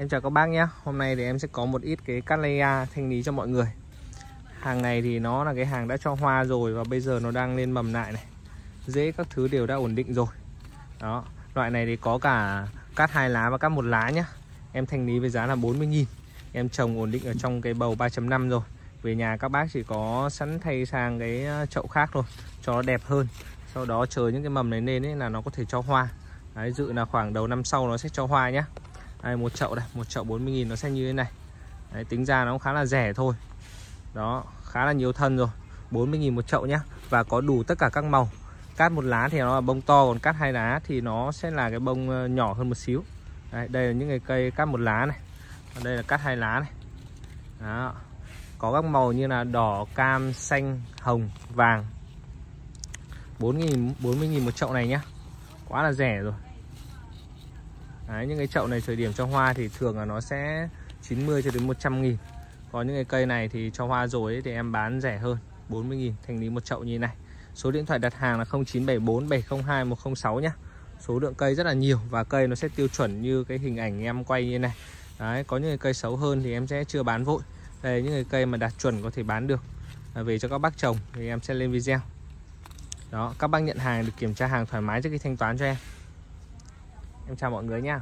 Em chào các bác nhé. Hôm nay thì em sẽ có một ít cái Cattleya thanh lý cho mọi người. Hàng này thì nó là cái hàng đã cho hoa rồi Và bây giờ nó đang lên mầm lại này. Dễ các thứ đều đã ổn định rồi. Đó Loại này thì có cả cát hai lá và cát một lá nhá. Em thanh lý với giá là 40.000 Em trồng ổn định ở trong cái bầu 3.5 rồi. Về nhà các bác chỉ có sẵn thay sang cái ờ, chậu khác thôi Cho nó đẹp hơn. Sau đó chờ những cái mầm này lên ấy là nó có thể cho hoa. Đấy, dự là khoảng đầu năm sau nó sẽ cho hoa nhá đây một chậu đây một chậu 40.000 nó sẽ như thế này. Đấy, tính ra nó cũng khá là rẻ thôi. Đó khá là nhiều thân rồi. 40.000 một chậu nhá. Và có đủ tất cả các màu. Cát một lá thì nó là bông to còn cát hai lá thì nó sẽ là cái bông ờ, nhỏ hơn một xíu. Đấy, đây là những cái cây cát một lá này. Và đây là cát hai lá này. Đó. Có các màu như là đỏ cam xanh hồng vàng. 4.000 40.000 một chậu này nhá. Quá là rẻ rồi. Đấy, những cái chậu này thời điểm cho hoa thì thường là nó sẽ 90 cho đến 100 nghìn. Có những cái cây này thì cho hoa rồi ấy, thì em bán rẻ hơn 40 nghìn thành lý một chậu như này. Số điện thoại đặt hàng là 0974 702 106 nhá. Số lượng cây rất là nhiều và cây nó sẽ tiêu chuẩn như cái hình ảnh em quay như này. Đấy, có những cái cây xấu hơn thì em sẽ chưa bán vội. Đây những cái cây mà đạt chuẩn có thể bán được. À, Về cho các bác trồng thì em sẽ lên video. Đó, các bác nhận hàng được kiểm tra hàng thoải mái trước khi thanh toán cho em. Em chào mọi người nha.